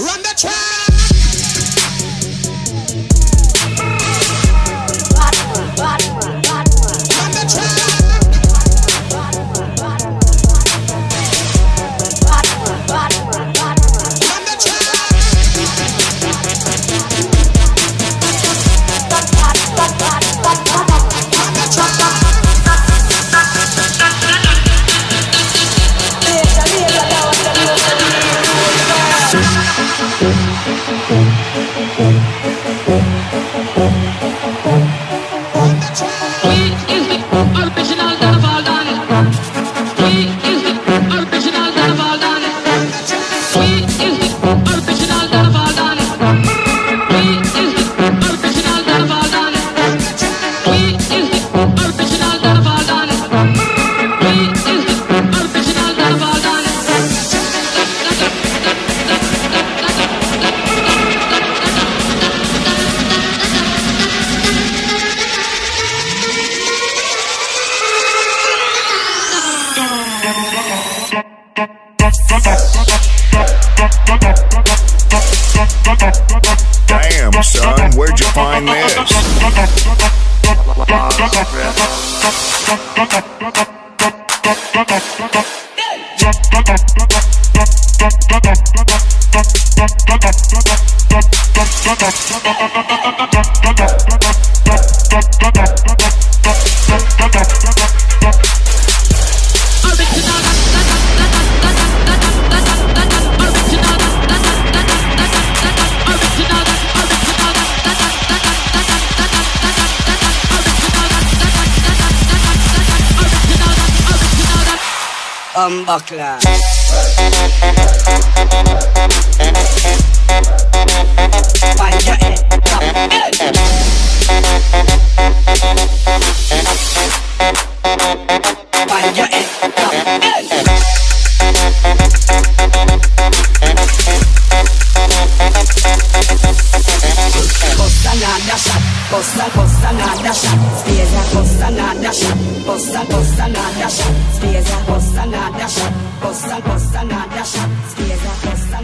Run the track! me next. humbuckler. Fire it up. It up. bossa bossa nadaša svježa bossa nadaša bossa bossa nadaša svježa bossa nadaša bossa bossa nadaša svježa bossa